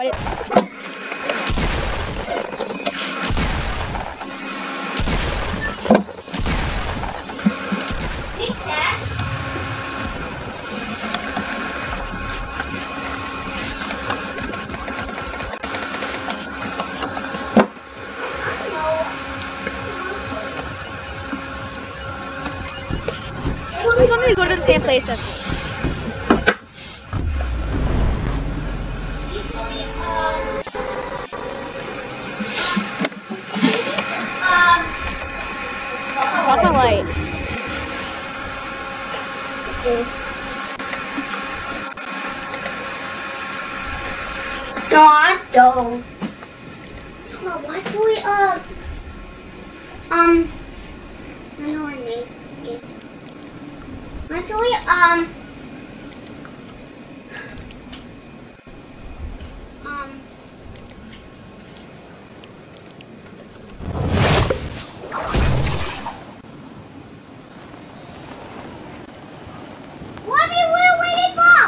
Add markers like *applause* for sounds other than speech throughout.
But it, Why do we, um, um, what are we waiting for?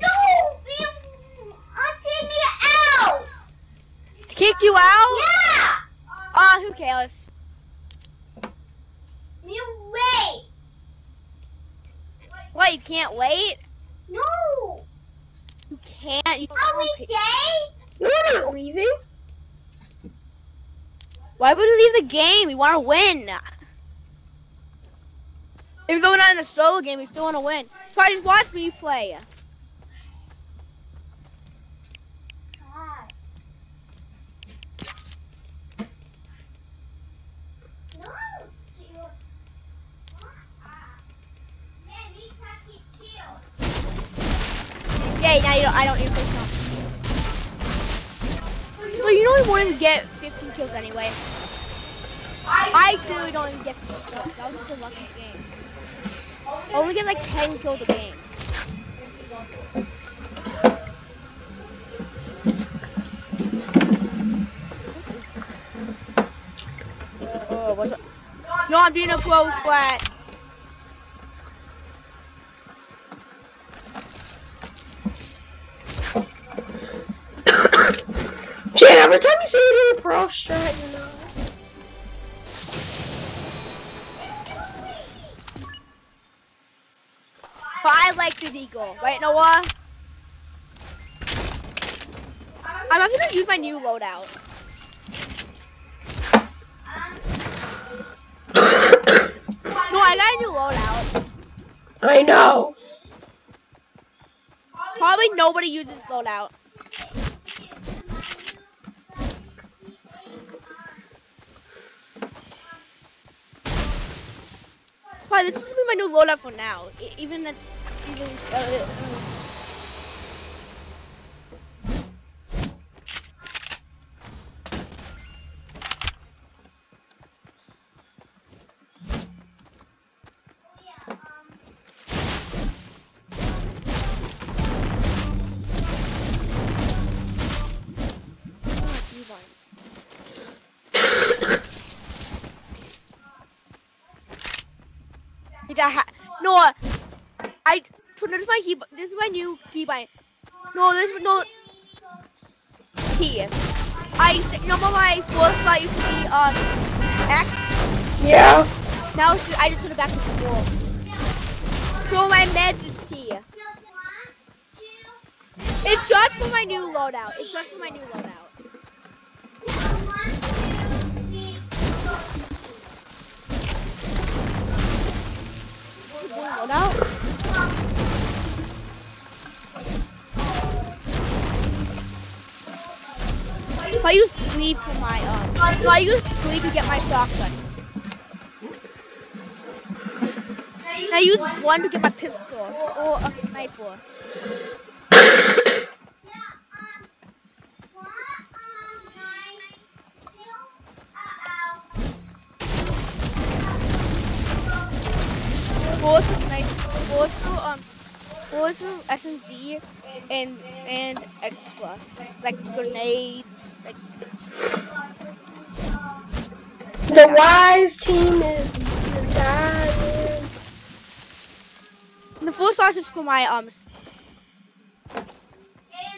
No! You take me out! Kicked you out? Yeah! Ah, who cares? You wait! What, you can't wait? No! You can't. You Are we gay? We're not leaving. Why would we leave the game? We want to win. Even though we're not in a solo game, we still want to win. So I just watch me play. Too. Yay, now you don't, I don't even play song. So you know we wouldn't get 15 kills anyway. I clearly don't even get 15 kills. That was just a lucky game. I only get like 10 kills a game. Oh, what's up? No, I'm doing a pro sweat. Every time you see you do a pro strat, you know. But I like the Eagle, right, Noah? I'm not gonna use my new loadout. *coughs* No, I got a new loadout. I know. Probably nobody uses loadout. Probably this is gonna be my new loadout for now. Even that, even. Uh, Wait, I ha- no, uh, I this is my key. This is my new keybind. No, this is no T. I remember my used to be um X. Yeah. Now I just put it back to school. So my meds is T. It's just for my new loadout. It's just for my new loadout. If I use three for my um, no, I use three to get my shotgun. I use one to get my pistol or a sniper. Force sniper, force um, force SMG, and and extra, like grenades, like The wise team is dying. the full stars is for my um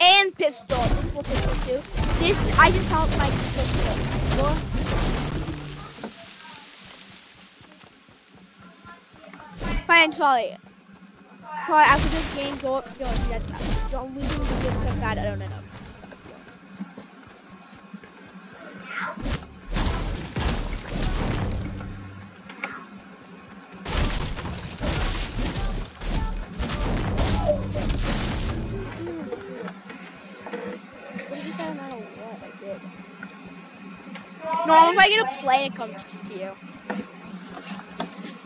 and pistol. This full pistol too. This I just helped my pistol. Fine, sorry. Sorry, after this game, go go. That's don't we do good stuff that I don't know. No if I get a plane, it comes to you.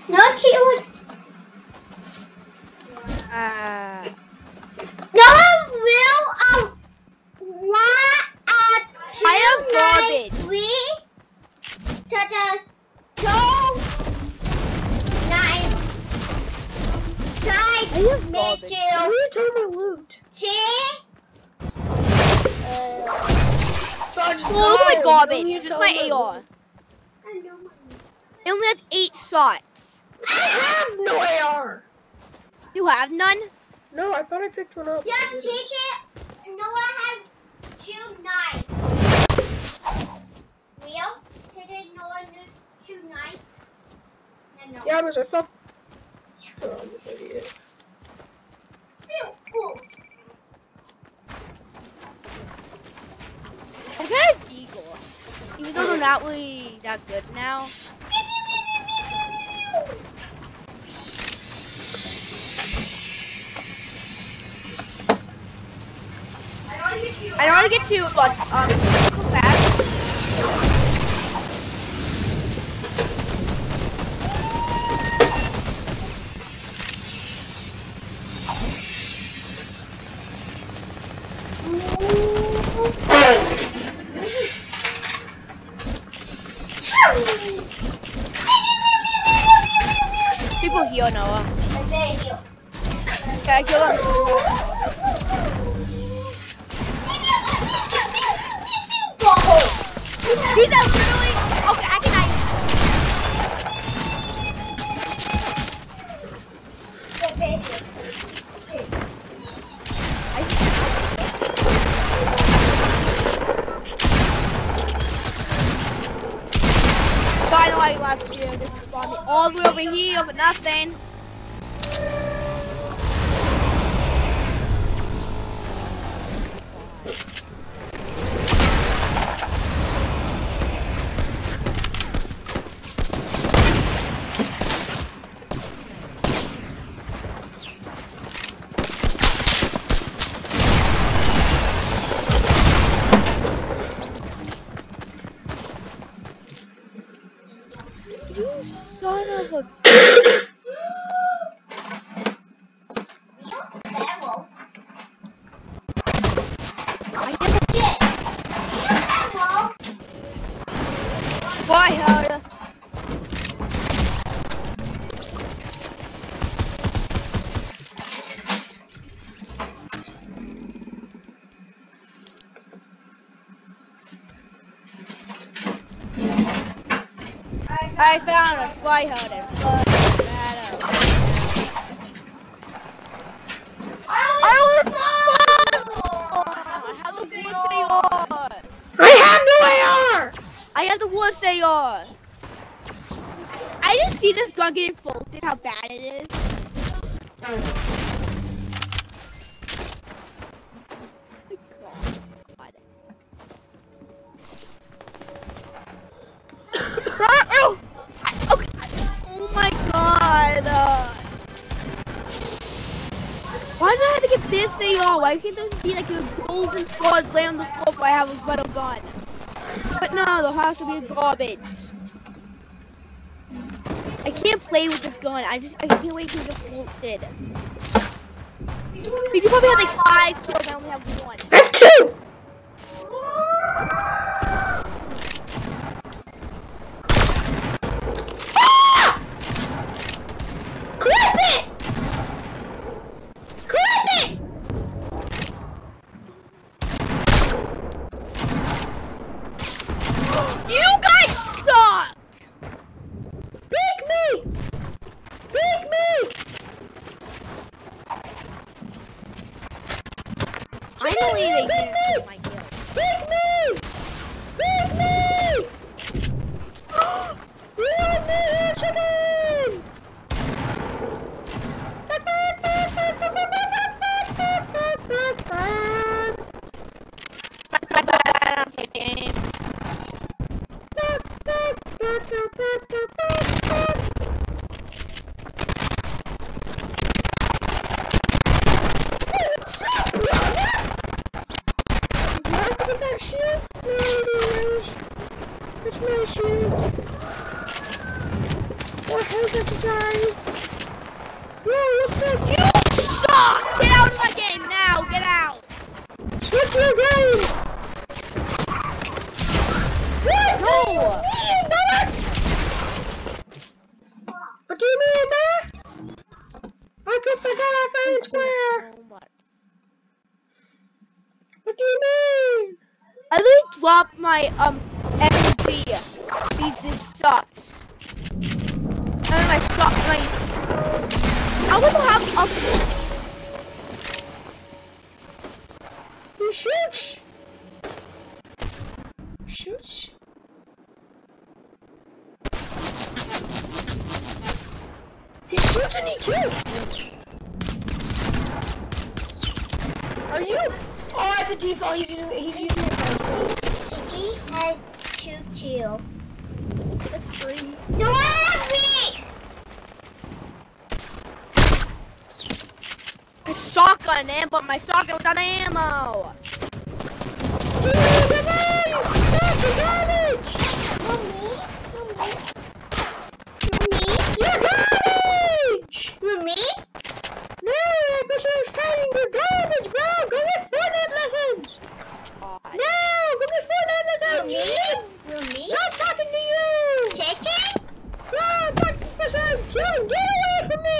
No, she would. Garbage. don't you Just tell my me. AR. It only has eight shots. I have no AR. You have none? No, I thought I picked one up. Yeah, teacher, Noah has two knives. Leo, teacher, Noah has two knives. And no. Yeah, because I thought. Oh, you idiot. Ooh, Even though they're not really that good now. I don't want to get too but um go Giono, va. Finally, left you. Is on me all the way over here, but nothing. Son of a. I found a fly up. I I have the worst AR. I have. I have the worst AR. I didn't see this gun getting folded, how bad it is. Why can't those be like a golden sword lay on the floor if I have a metal gun? But no, there has to be a garbage. I can't play with this gun. I just I can't wait to get floated. You probably have like five kills. I only have one. I have two. totally they. Oh my What? Do you mean, brother? I could forget fair and square. My- What do you mean? I literally dropped my um MVP. See, this sucks. And my shot, my. I want to have up. He shoots. He shoots he kills. Are you? Oh, that's a default. He's using. He's using it. He has two two. That's three. No, I have me. A shotgun am, but my shotgun without ammo. Dude, come on, you suck. You're garbage. Me? You're garbage. With me? No, this is fighting. You're garbage, bro. Go get Fortnite lessons. God. No, go get Fortnite With lessons. me? With me? Not talking to you. Chicken? No, I'm talking to myself. Yo, get away from me.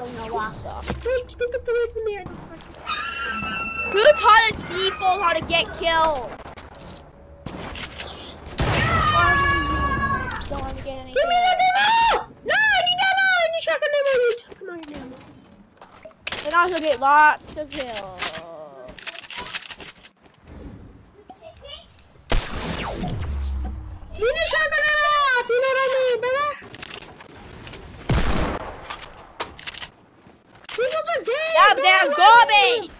want you back on the table. What do you mean, brother? My name, Eric. How do you install that is? What do you mean, brother? You landed on me, brother. You landed on me, brother. Stop touching me. I don't like it. Noah. Noah. Okay, I need you for something. What? Noah. You told Noah. Suck. Wait, speak up away from me. I don't like it. Who taught a default how to get killed? Don't want to get any Give me the kills. demo! No, I need demo! I need shotgun demo! You took my demo. And also get lots of kills. You need shotgun demo! You know what I mean, brother? People are gay! Yeah, but they have garbage!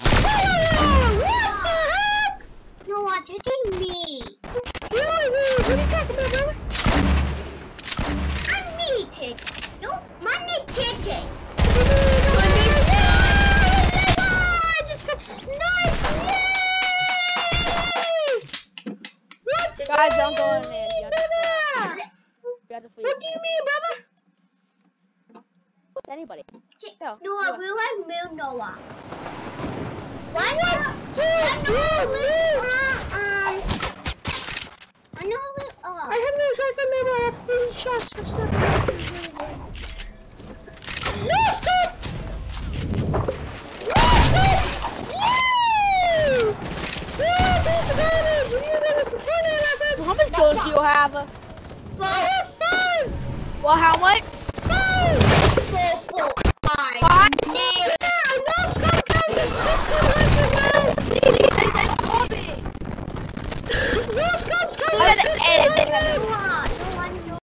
What the heck? Noah, taking me. What is this? What are you talking about, brother? I'm needed. No, money chicken. I just got sniped! Yay! What the Guys, don't go in there. You have to, brother? you have to sleep. What do you mean, brother? Anybody. No, Noah, we want milk, Noah. Why not? Dude, I dude, dude. uh, um. I know we uh. I have no shotgun ammo. I have three shots. That's not bad. Let's go! Let's go! Yay! Yeah, damage. You need to support it, lesson. How much kills do you have? I have five. Well, how much? Five. Four, four.